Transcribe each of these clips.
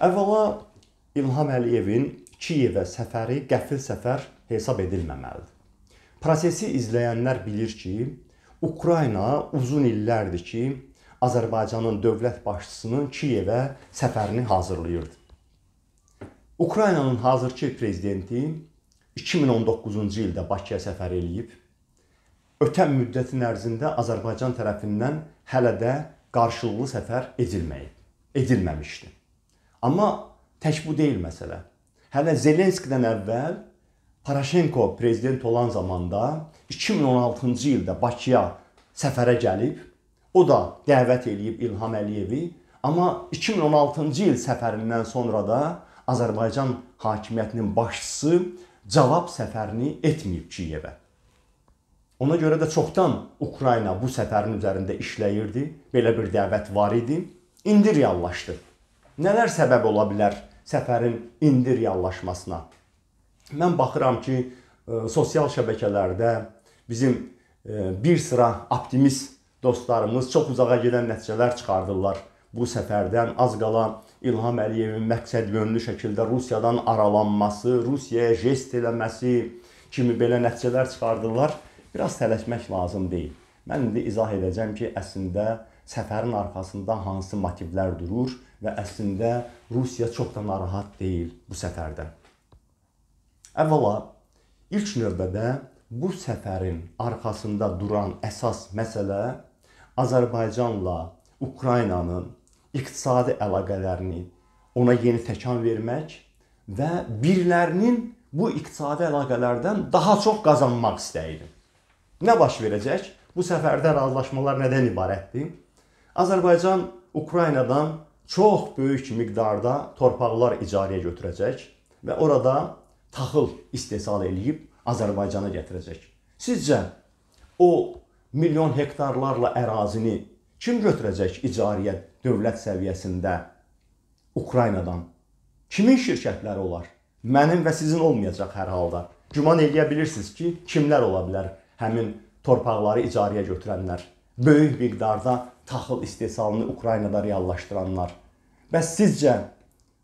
Əvvəla İlham Əliyevin Kiyevə səfəri qəfil səfər hesab edilməməlidir. Prosesi izləyənlər bilir ki, Ukrayna uzun illərdir ki, Azərbaycanın dövlət başçısının Kiyevə səfərini hazırlayırdı. Ukraynanın hazırki prezidenti 2019-cu ildə Bakıya səfər eləyib. Ötən müddətin ərzində Azərbaycan tərəfindən hələ də qarşılıqlı səfər edilməyib, edilməmişdi. Amma tək bu deyil məsələ. Hələ Zelenskidən əvvəl Paraşenko prezident olan zamanda 2016-cı ildə Bakıya səfərə gəlib, o da dəvət eləyib İlham Əliyevi, amma 2016-cı il səfərindən sonra da Azərbaycan hakimiyyətinin başçısı cavab səfərini etməyib Kiyevə. Ona görə də çoxdan Ukrayna bu səfərin üzərində işləyirdi. Belə bir dəvət var idi. İndi reallaşdı. Nələr səbəb ola bilər səfərin indi reallaşmasına? Mən baxıram ki, e, sosial şəbəkələrdə bizim e, bir sıra optimist dostlarımız çox uzağa gedən nəticələr çıxardırlar bu səfərdən az qala İlham Əliyevin məqsədyönlü şəkildə Rusiyadan aralanması, Rusiyaya jest eləməsi kimi belə nəticələr çıxardırlar. Biraz tələsmək lazım deyil. Mən indi izah edəcəm ki, əslində səfərin arxasında hansı motivlər durur və əslində Rusiya çox da narahat deyil bu səfərdən. Əvvəla ilk növbədə bu səfərin arxasında duran əsas məsələ Azərbaycanla Ukraynanın iqtisadi əlaqələrini ona yeni təkan vermək və birilərinin bu iqtisadi əlaqələrdən daha çox qazanmaq istəyidir. Nə baş verəcək? Bu səfərdə razılaşmalar nədən ibarətdir? Azərbaycan Ukraynadan çox böyük miqdarda torpaqlar icarəyə götürəcək və orada taxıl istehsal eləyib Azərbaycana gətirəcək. Sizcə o milyon hektarlarla ərazini kim götürəcək icarəyə dövlət səviyyəsində Ukraynadan kimin şirkətləri olar? Mənim və sizin olmayacaq hər halda. Güman eləyə bilirsiniz ki, kimlər ola bilər həmin torpaqları icarəyə götürənlər, böyük miqdarda taxıl istehsalını Ukraynada reallaşdıranlar. Bəs sizcə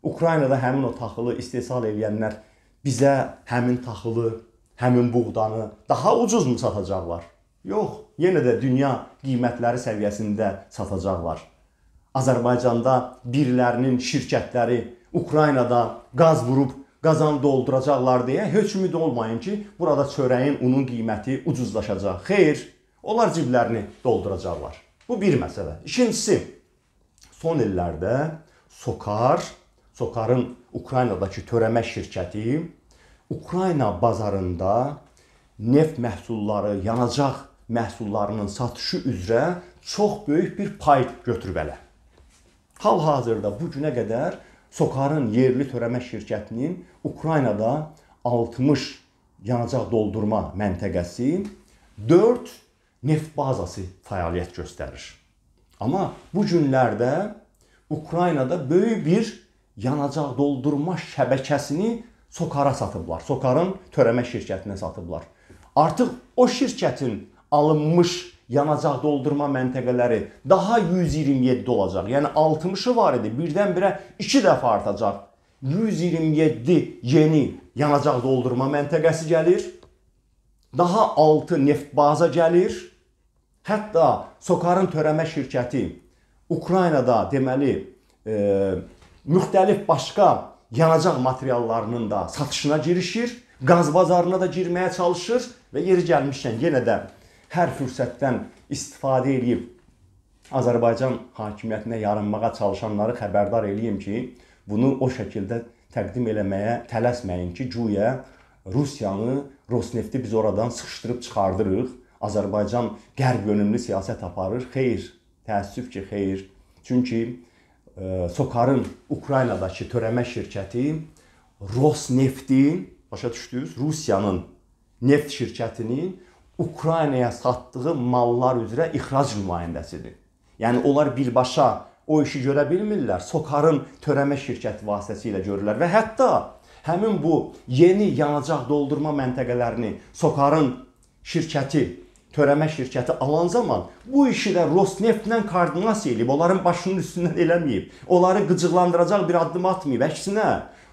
Ukraynada həmin o taxılı istehsal edənlər bizə həmin taxılı, həmin buğdanı daha ucuzmu satacaqlar? Yox, yenə də dünya qiymətləri səviyyəsində satacaqlar. Azərbaycanda birilərinin şirkətləri Ukraynada qaz vurub qazan dolduracaqlar deyə heç ümid olmayın ki, burada çörəyin, unun qiyməti ucuzlaşacaq. Xeyr, onlar ciblərini dolduracaqlar. Bu bir məsələ. İkincisi, son illərdə Sokar, Sokarın Ukraynadakı törəmə şirkəti Ukrayna bazarında neft məhsulları, yanacaq məhsullarının satışı üzrə çox böyük bir pay götürüb ələ. Hal-hazırda bu günə qədər Sokarın yerli törəmə şirkətinin Ukraynada 60 yanacaq doldurma məntəqəsi 4 neft bazası fəaliyyət göstərir. Amma bu günlərdə Ukraynada böyük bir yanacaq doldurma şəbəkəsini Sokara satıblar. Sokarın törəmə şirkətinə satıblar. Artıq o şirkətin alınmış yanacaq doldurma məntəqələri daha 127 olacaq. Yəni 60-ı var idi, birdən-birə 2 dəfə artacaq. 127 yeni yanacaq doldurma məntəqəsi gəlir. Daha 6 neft baza gəlir. Hətta Sokarın törəmə şirkəti Ukraynada deməli e, müxtəlif başqa yanacaq materiallarının da satışına girişir, qaz bazarına da girməyə çalışır və yeri gəlmişkən yenə də hər fürsətdən istifadə edib Azərbaycan hakimiyyətinə yarınmağa çalışanları xəbərdar eləyim ki, bunu o şəkildə təqdim eləməyə tələsməyin ki, güya Rusiyanı, Rosnefti biz oradan sıxışdırıb çıxardırıq. Azərbaycan qərb yönümlü siyasət aparır. Xeyr, təəssüf ki, xeyr. Çünki e, Sokarın Ukraynadakı törəmə şirkəti Rosneftin, başa düşdünüz, Rusiyanın neft şirkətinin Ukraynaya satdığı mallar üzrə ixrac nümayəndəsidir. Yəni onlar birbaşa o işi görə bilmirlər. Sokarın törəmə şirkəti vasitəsilə görürlər və hətta həmin bu yeni yanacaq doldurma məntəqələrini Sokarın şirkəti törəmə şirkəti alan zaman bu işi də Rosneftlə koordinasiya edib, onların başının üstündən eləməyib. Onları qıcıqlandıracaq bir addım atmayıb. Əksinə,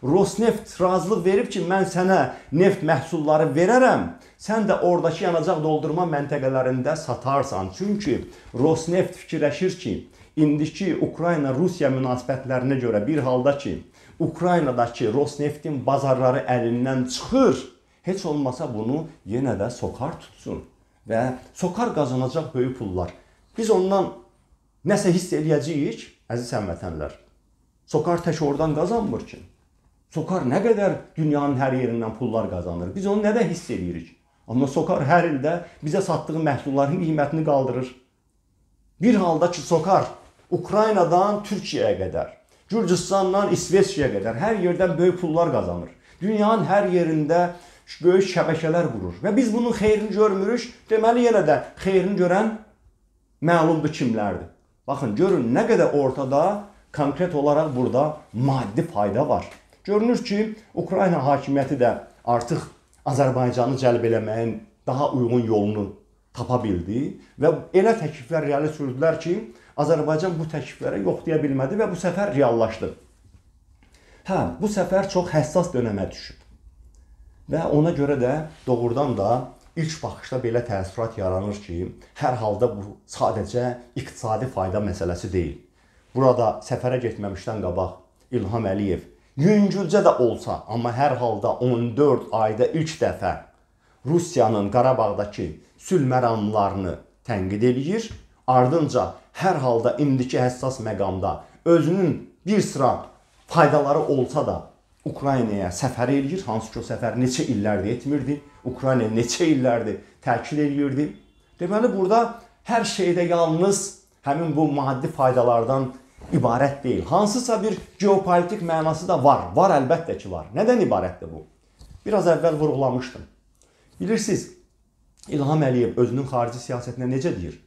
Rosneft razılıq verib ki, mən sənə neft məhsulları verərəm. Sən də oradakı yanacaq doldurma məntəqələrində satarsan. Çünki Rosneft fikirləşir ki, indiki Ukrayna-Rusiya münasibətlərinə görə bir halda ki, Ukraynadakı Rosneftin bazarları əlindən çıxır, heç olmasa bunu yenə də sokar tutsun və sokar qazanacaq böyük pullar. Biz ondan nəsə hiss eləyəcəyik, əziz həmvətənlər. Sokar tək oradan qazanmır ki. Sokar nə qədər dünyanın hər yerindən pullar qazanır. Biz onu nədə hiss eləyirik? Amma Sokar hər ildə bizə satdığı məhsulların qiymətini qaldırır. Bir halda ki, Sokar Ukraynadan Türkiyəyə qədər, Gürcüstandan İsveçrəyə qədər hər yerdən böyük pullar qazanır. Dünyanın hər yerində böyük şəbəkələr qurur və biz bunun xeyrini görmürük. Deməli yenə də xeyrini görən məlumdur kimlərdir. Baxın, görün nə qədər ortada konkret olaraq burada maddi fayda var. Görünür ki, Ukrayna hakimiyyəti də artıq Azərbaycanı cəlb eləməyin daha uyğun yolunu tapa bildi və elə təkliflər irəli sürdülər ki, Azərbaycan bu təkliflərə yox deyə bilmədi və bu səfər reallaşdı. Hə, bu səfər çox həssas dönəmə düşüb. Və ona görə də doğrudan da ilk baxışda belə təəssürat yaranır ki, hər halda bu sadəcə iqtisadi fayda məsələsi deyil. Burada səfərə getməmişdən qabaq İlham Əliyev yüngülcə də olsa, amma hər halda 14 ayda ilk dəfə Rusiyanın Qarabağdakı sülh məramlarını tənqid eləyir. Ardınca hər halda indiki həssas məqamda özünün bir sıra faydaları olsa da Ukraynaya səfər eləyir, hansı ki o səfər neçə illərdir etmirdi. Ukrayna neçə illərdir təkid eləyirdi. Deməli burada hər şeydə yalnız həmin bu maddi faydalardan ibarət deyil. Hansısa bir geopolitik mənası da var. Var əlbəttə ki var. Nədən ibarətdir bu? Biraz əvvəl vurğulamışdım. Bilirsiniz, İlham Əliyev özünün xarici siyasətinə necə deyir?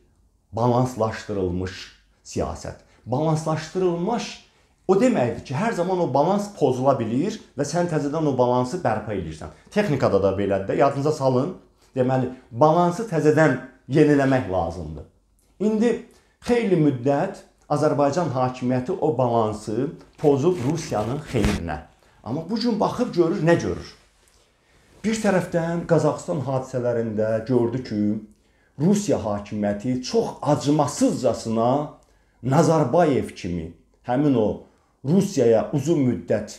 Balanslaşdırılmış siyasət. Balanslaşdırılmış O deməkdir ki, hər zaman o balans pozula bilir və sən təzədən o balansı bərpa edirsən. Texnikada da belədir də, yadınıza salın. Deməli, balansı təzədən yeniləmək lazımdır. İndi xeyli müddət Azərbaycan hakimiyyəti o balansı pozub Rusiyanın xeyrinə. Amma bu gün baxıb görür, nə görür? Bir tərəfdən Qazaxıstan hadisələrində gördü ki, Rusiya hakimiyyəti çox acımasızcasına Nazarbayev kimi həmin o Rusiyaya uzun müddət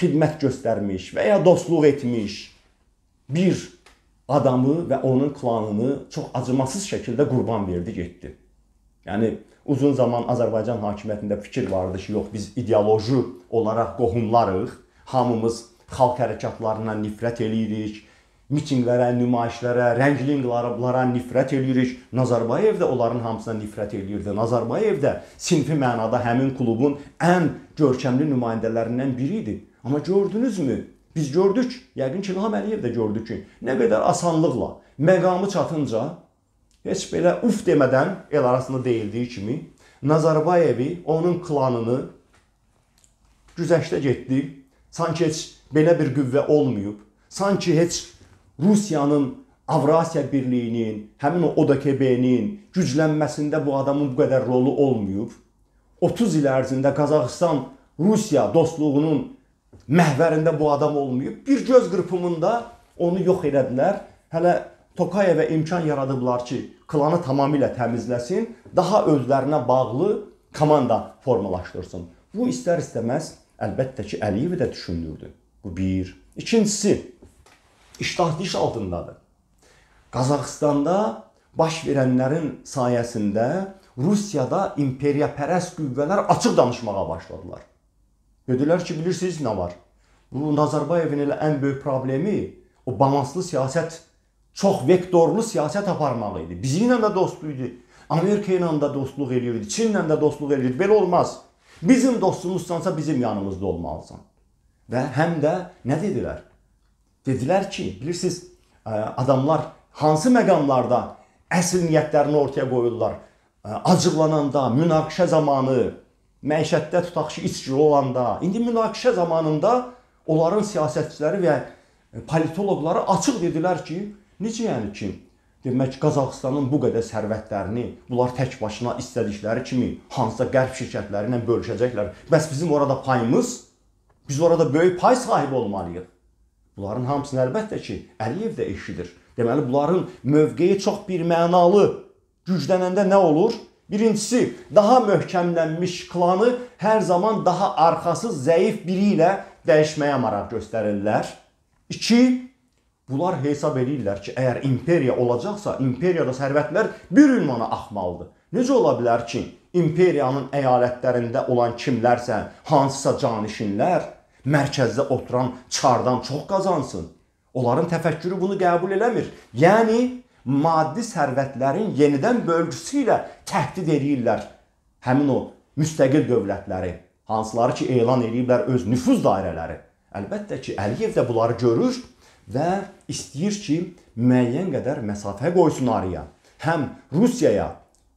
xidmət göstərmiş və ya dostluq etmiş bir adamı və onun klanını çox acımasız şəkildə qurban verdi, getdi. Yəni uzun zaman Azərbaycan hakimiyyətində fikir vardı ki, yox biz ideoloji olaraq qohumlarıq, hamımız xalq hərəkatlarından nifrət eləyirik, mitinqlərə, nümayişlərə, rəngli inqilablara nifrət eləyirik. Nazarbayev də onların hamısına nifrət eləyirdi. Nazarbayev də sinfi mənada həmin klubun ən görkəmli nümayəndələrindən biri idi. Amma gördünüzmü? Biz gördük, yəqin ki, İlham Əliyev də gördü ki, nə qədər asanlıqla məqamı çatınca heç belə uf demədən el arasında deyildiyi kimi Nazarbayevi, onun klanını güzəştə getdi. Sanki heç belə bir qüvvə olmayıb. Sanki heç Rusiyanın Avrasiya Birliyinin, həmin o ODKB-nin güclənməsində bu adamın bu qədər rolu olmayıb. 30 il ərzində Qazaxıstan Rusiya dostluğunun məhvərində bu adam olmayıb. Bir göz qırpımında onu yox elədilər. Hələ Tokayevə imkan yaradıblar ki, klanı tamamilə təmizləsin, daha özlərinə bağlı komanda formalaşdırsın. Bu istər-istəməz əlbəttə ki, Əliyevi də düşündürdü. Bu bir. İkincisi, iştahat iş altındadır. Qazaxıstanda baş verənlərin sayəsində Rusiyada imperiyapərəst qüvvələr açıq danışmağa başladılar. Dedilər ki, bilirsiniz nə var? Bu Nazarbayevin elə ən böyük problemi o balanslı siyasət, çox vektorlu siyasət aparmaq idi. Bizi ilə də dostluq idi. Amerika ilə də dostluq eləyirdi, Çinlə də dostluq eləyirdi. Belə olmaz. Bizim dostumuzsansa bizim yanımızda olmalısan. Və həm də nə dedilər? Dedilər ki, bilirsiniz, adamlar hansı məqamlarda əsl niyyətlərini ortaya qoyurlar? Acıqlananda, münaqişə zamanı, məişətdə tutaq ki, içki olanda, indi münaqişə zamanında onların siyasətçiləri və politoloqları açıq dedilər ki, necə yəni ki, Demək Qazaxıstanın bu qədər sərvətlərini bunlar tək başına istədikləri kimi hansısa qərb şirkətləri ilə bölüşəcəklər. Bəs bizim orada payımız? Biz orada böyük pay sahibi olmalıyıq. Bunların hamısını əlbəttə ki, Əliyev də eşidir. Deməli bunların mövqeyi çox bir mənalı. Güclənəndə nə olur? Birincisi, daha möhkəmlənmiş klanı hər zaman daha arxasız, zəif biri ilə dəyişməyə maraq göstərirlər. 2 Bunlar hesab edirlər ki, əgər imperiya olacaqsa, imperiyada sərvətlər bir ünvana axmalıdır. Necə ola bilər ki, imperiyanın əyalətlərində olan kimlərsə, hansısa canişinlər mərkəzdə oturan çardan çox qazansın? Onların təfəkkürü bunu qəbul eləmir. Yəni maddi sərvətlərin yenidən bölgüsü ilə təhdid edirlər həmin o müstəqil dövlətləri, hansıları ki elan ediblər öz nüfuz dairələri. Əlbəttə ki, Əliyev də bunları görür və istəyir ki, müəyyən qədər məsafə qoysun araya. Həm Rusiyaya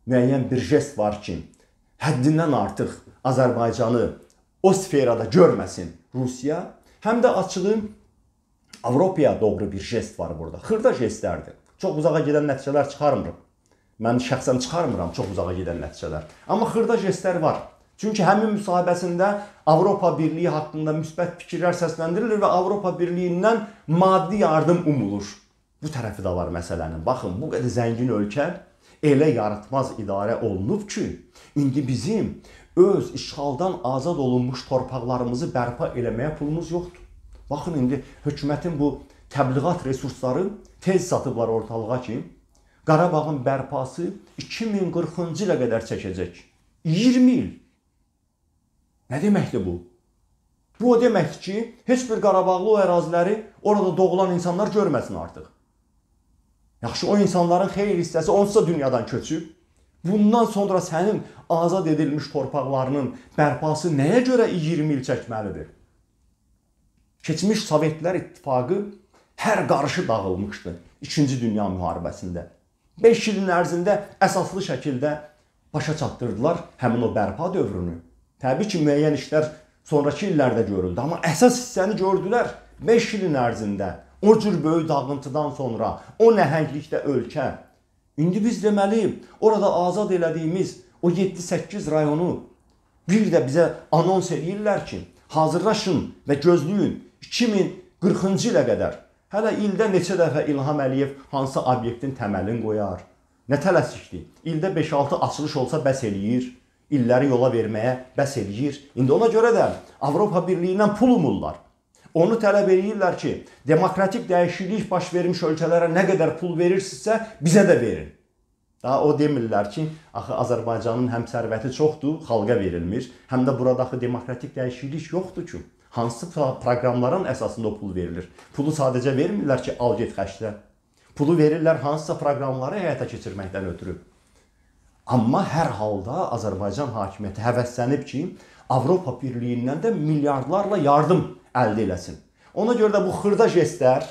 müəyyən bir jest var ki, həddindən artıq Azərbaycanı o sferada görməsin Rusiya, həm də açığı Avropaya doğru bir jest var burada. Xırda jestlərdir. Çox uzağa gedən nəticələr çıxarmırım. Mən şəxsən çıxarmıram çox uzağa gedən nəticələr. Amma xırda jestlər var. Çünki həmin müsahibəsində Avropa Birliyi haqqında müsbət fikirlər səsləndirilir və Avropa Birliyindən maddi yardım umulur. Bu tərəfi də var məsələnin. Baxın, bu qədər zəngin ölkə elə yaratmaz idarə olunub ki, indi bizim öz işğaldan azad olunmuş torpaqlarımızı bərpa eləməyə pulumuz yoxdur. Baxın indi hökumətin bu təbliğat resursları tez satıblar ortalığa ki, Qarabağın bərpası 2040-cı ilə qədər çəkəcək. 20 il Nə deməkdir bu? Bu o deməkdir ki, heç bir Qarabağlı o əraziləri orada doğulan insanlar görməsin artıq. Yaxşı, o insanların xeyir hissəsi onsuz dünyadan köçüb. Bundan sonra sənin azad edilmiş torpaqlarının bərpası nəyə görə 20 il çəkməlidir? Keçmiş Sovetlər İttifaqı hər qarışı dağılmışdı 2-ci Dünya müharibəsində. 5 ilin ərzində əsaslı şəkildə başa çatdırdılar həmin o bərpa dövrünü. Təbii ki, müəyyən işlər sonrakı illərdə görüldü, amma əsas hissəni gördülər 5 ilin ərzində. O cür böyük dağıntıdan sonra, o nəhənglikdə ölkə. İndi biz deməli, orada azad elədiyimiz o 7-8 rayonu bir də bizə anons edirlər ki, hazırlaşın və gözləyin 2040-cı ilə qədər. Hələ ildə neçə dəfə İlham Əliyev hansı obyektin təməlini qoyar? Nə tələsikdir? İldə 5-6 açılış olsa bəs eləyir illəri yola verməyə bəs eləyir. İndi ona görə də Avropa Birliyindən pul umurlar. Onu tələb eləyirlər ki, demokratik dəyişiklik baş vermiş ölkələrə nə qədər pul verirsinizsə, bizə də verin. Daha o demirlər ki, axı Azərbaycanın həm sərvəti çoxdur, xalqa verilmir, həm də burada axı demokratik dəyişiklik yoxdur ki. Hansı proqramların əsasında o pul verilir? Pulu sadəcə vermirlər ki, al get xərclə. Pulu verirlər hansısa proqramları həyata keçirməkdən ötürü. Amma hər halda Azərbaycan hakimiyyəti həvəslənib ki, Avropa Birliyindən də milyardlarla yardım əldə eləsin. Ona görə də bu xırda jestlər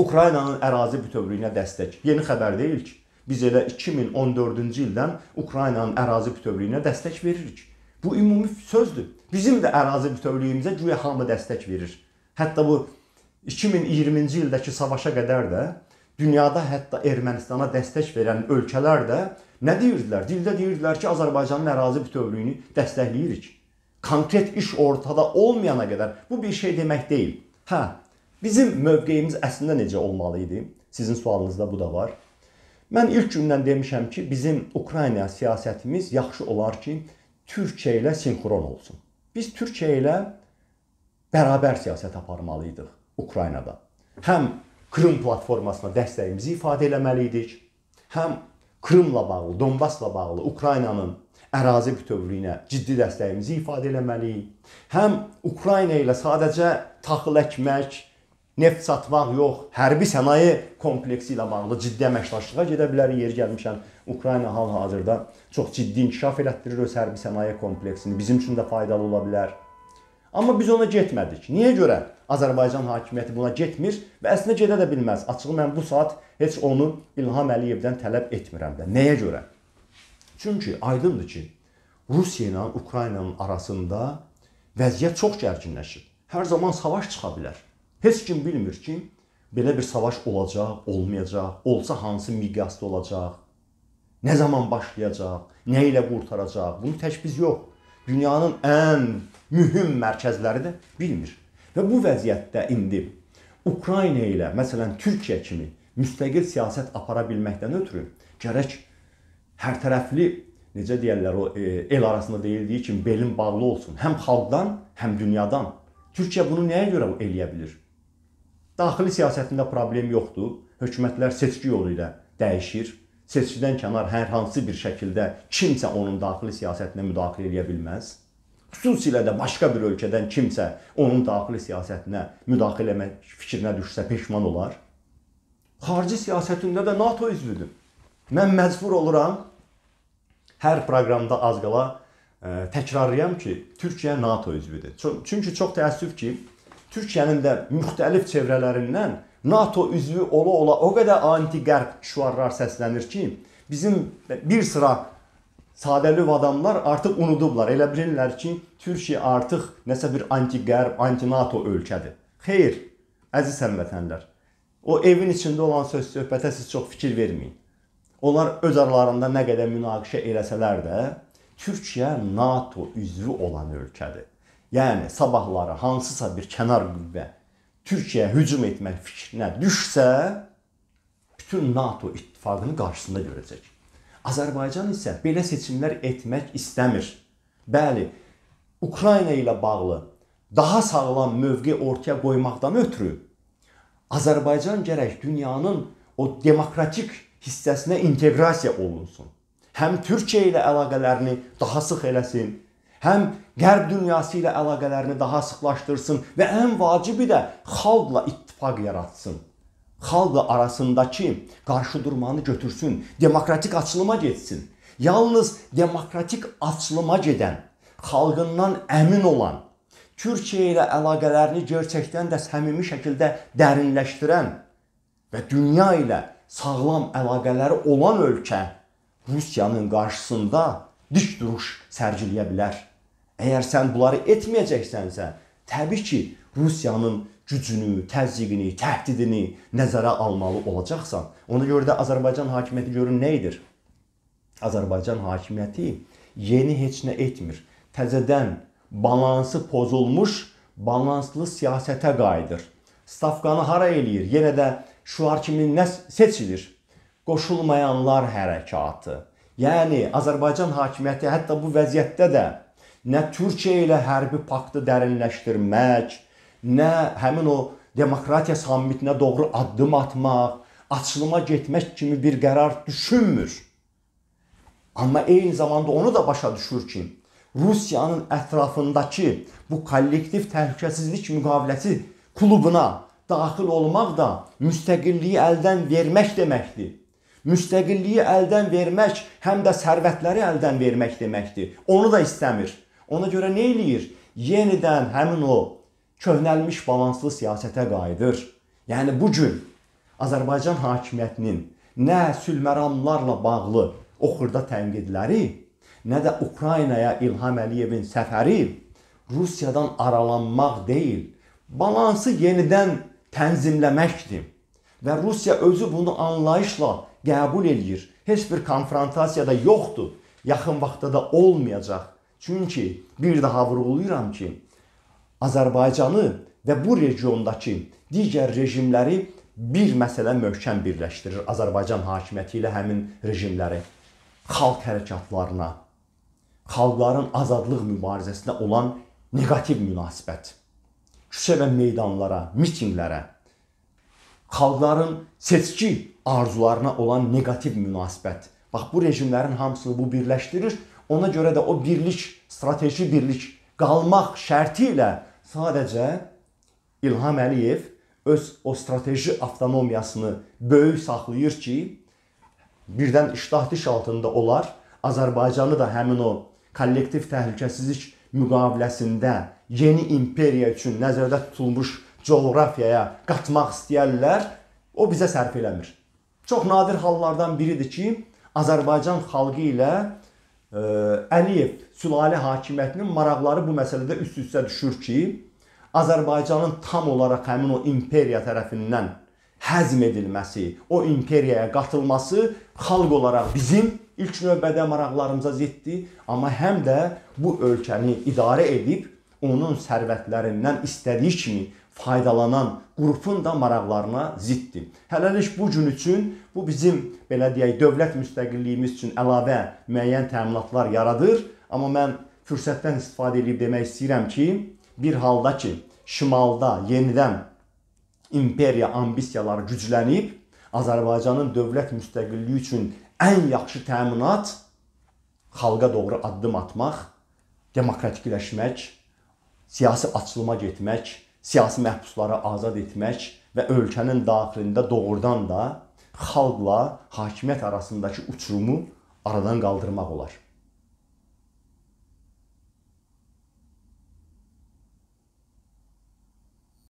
Ukraynanın ərazi bütövlüyünə dəstək. Yeni xəbər deyil ki, biz elə 2014-cü ildən Ukraynanın ərazi bütövlüyünə dəstək veririk. Bu ümumi sözdür. Bizim də ərazi bütövlüyümüzə güya hamı dəstək verir. Hətta bu 2020-ci ildəki savaşa qədər də dünyada hətta Ermənistana dəstək verən ölkələr də Nə deyirdilər? Dildə deyirdilər ki, Azərbaycanın ərazi bütövlüyünü dəstəkləyirik. Konkret iş ortada olmayana qədər bu bir şey demək deyil. Hə, bizim mövqeyimiz əslində necə olmalı idi? Sizin sualınızda bu da var. Mən ilk gündən demişəm ki, bizim Ukrayna siyasətimiz yaxşı olar ki, Türkiyə ilə sinxron olsun. Biz Türkiyə ilə bərabər siyasət aparmalıydıq Ukraynada. Həm Krım platformasına dəstəyimizi ifadə eləməli idik, həm Krımla bağlı, Donbasla bağlı Ukraynanın ərazi bütövlüyünə ciddi dəstəyimizi ifadə etməliyik. Həm Ukrayna ilə sadəcə taxıl əkmək, neft satmaq yox, hərbi sənaye kompleksi ilə bağlı ciddi əməkdaşlığa gedə bilərik. Yer gəlmişəm, Ukrayna hal-hazırda çox ciddi inkişaf elətdirir öz hərbi sənaye kompleksini. Bizim üçün də faydalı ola bilər. Amma biz ona getmədik. Niyə görə? Azərbaycan hakimiyyəti buna getmir və əslində gedə də bilməz. Açığı mən bu saat heç onu İlham Əliyevdən tələb etmirəm də. Nəyə görə? Çünki aydındır ki, Rusiya ilə Ukraynanın arasında vəziyyət çox gərginləşib. Hər zaman savaş çıxa bilər. Heç kim bilmir ki, belə bir savaş olacaq, olmayacaq, olsa hansı miqyasda olacaq? Nə zaman başlayacaq? Nə ilə qurtaracaq? Bunu tək biz yox, dünyanın ən mühüm mərkəzləri də bilmir. Və bu vəziyyətdə indi Ukrayna ilə, məsələn, Türkiyə kimi müstəqil siyasət apara bilməkdən ötürü gərək hər tərəfli necə deyirlər o e, el arasında deyildiyi kimi belin bağlı olsun. Həm xalqdan, həm dünyadan. Türkiyə bunu nəyə görə eləyə bilər? Daxili siyasətində problem yoxdur. Hökumətlər seçki yolu ilə dəyişir. Seçkidən kənar hər hansı bir şəkildə kimsə onun daxili siyasətinə müdaxilə edə bilməz. Xüsusilə də başqa bir ölkədən kimsə onun daxili siyasətinə müdaxilə etmək fikrinə düşsə peşman olar. Xarici siyasətində də NATO üzvüdür. Mən məcbur oluram hər proqramda az qala ə, təkrarlayam ki, Türkiyə NATO üzvüdür. Çünki çox təəssüf ki, Türkiyənin də müxtəlif çevrələrindən NATO üzvü ola-ola o qədər anti-qərb şüarlar səslənir ki, bizim bir sıra sadəlüv adamlar artıq unudublar. Elə bilirlər ki, Türkiyə artıq nəsə bir anti-qərb, anti-NATO ölkədir. Xeyr, əziz həmvətənlər. O evin içində olan söz söhbətə siz çox fikir verməyin. Onlar öz aralarında nə qədər münaqişə eləsələr də, Türkiyə NATO üzvü olan ölkədir yəni sabahları hansısa bir kənar qüvvə Türkiyəyə hücum etmək fikrinə düşsə, bütün NATO ittifaqını qarşısında görəcək. Azərbaycan isə belə seçimlər etmək istəmir. Bəli, Ukrayna ilə bağlı daha sağlam mövqe ortaya qoymaqdan ötürü Azərbaycan gərək dünyanın o demokratik hissəsinə inteqrasiya olunsun. Həm Türkiyə ilə əlaqələrini daha sıx eləsin, həm qərb dünyası ilə əlaqələrini daha sıxlaşdırsın və ən vacibi də xalqla ittifaq yaratsın. Xalqla arasındakı qarşıdurmanı götürsün, demokratik açılıma getsin. Yalnız demokratik açılıma gedən, xalqından əmin olan, Türkiyə ilə əlaqələrini gerçəkdən də səmimi şəkildə dərinləşdirən və dünya ilə sağlam əlaqələri olan ölkə Rusiyanın qarşısında dik duruş sərgiləyə bilər. Əgər sən bunları etməyəcəksənsə, təbii ki, Rusiyanın gücünü, təzyiqini, təhdidini nəzərə almalı olacaqsan. Ona görə də Azərbaycan hakimiyyəti görün nə edir? Azərbaycan hakimiyyəti yeni heç nə etmir. Təzədən balansı pozulmuş, balanslı siyasətə qayıdır. Stavkanı hara eləyir? Yenə də şuar kimi nə seçilir? Qoşulmayanlar hərəkatı. Yəni Azərbaycan hakimiyyəti hətta bu vəziyyətdə də nə Türkiyə ilə hərbi paktı dərinləşdirmək, nə həmin o demokratiya sammitinə doğru addım atmaq, açılıma getmək kimi bir qərar düşünmür. Amma eyni zamanda onu da başa düşür ki, Rusiyanın ətrafındakı bu kollektiv təhlükəsizlik müqaviləsi klubuna daxil olmaq da müstəqilliyi əldən vermək deməkdir. Müstəqilliyi əldən vermək həm də sərvətləri əldən vermək deməkdir. Onu da istəmir. Ona görə nə eləyir? Yenidən həmin o köhnəlmiş balanslı siyasətə qayıdır. Yəni bu gün Azərbaycan hakimiyyətinin nə sülhməramlarla bağlı o xırda tənqidləri, nə də Ukraynaya İlham Əliyevin səfəri Rusiyadan aralanmaq deyil, balansı yenidən tənzimləməkdir. Və Rusiya özü bunu anlayışla qəbul eləyir. Heç bir konfrontasiyada yoxdur. Yaxın vaxtda da olmayacaq. Çünki bir daha vurğulayıram ki, Azərbaycanı və bu regiondakı digər rejimləri bir məsələ möhkəm birləşdirir. Azərbaycan hakimiyyəti ilə həmin rejimləri xalq hərəkatlarına, xalqların azadlıq mübarizəsinə olan neqativ münasibət, küçə və meydanlara, mitinqlərə, xalqların seçki arzularına olan neqativ münasibət. Bax bu rejimlərin hamısını bu birləşdirir Ona görə də o birlik, strateji birlik qalmaq şərti ilə sadəcə İlham Əliyev öz o strateji avtonomiyasını böyük saxlayır ki, birdən iştah diş altında olar. Azərbaycanı da həmin o kollektiv təhlükəsizlik müqaviləsində yeni imperiya üçün nəzərdə tutulmuş coğrafiyaya qatmaq istəyərlər. O bizə sərf eləmir. Çox nadir hallardan biridir ki, Azərbaycan xalqı ilə Əliyev sülalə hakimiyyətinin maraqları bu məsələdə üst-üstə düşür ki, Azərbaycanın tam olaraq həmin o imperiya tərəfindən həzm edilməsi, o imperiyaya qatılması xalq olaraq bizim ilk növbədə maraqlarımıza ziddir, amma həm də bu ölkəni idarə edib onun sərvətlərindən istədiyi kimi faydalanan qrupun da maraqlarına ziddir. Hələlik bu gün üçün bu bizim belə deyək, dövlət müstəqilliyimiz üçün əlavə müəyyən təminatlar yaradır, amma mən fürsətdən istifadə edib demək istəyirəm ki, bir halda ki, şimalda yenidən imperiya ambisiyaları güclənib, Azərbaycanın dövlət müstəqilliyi üçün ən yaxşı təminat xalqa doğru addım atmaq, demokratikləşmək, siyasi açılıma getmək, siyasi məhbusları azad etmək və ölkənin daxilində doğrudan da xalqla hakimiyyət arasındakı uçurumu aradan qaldırmaq olar.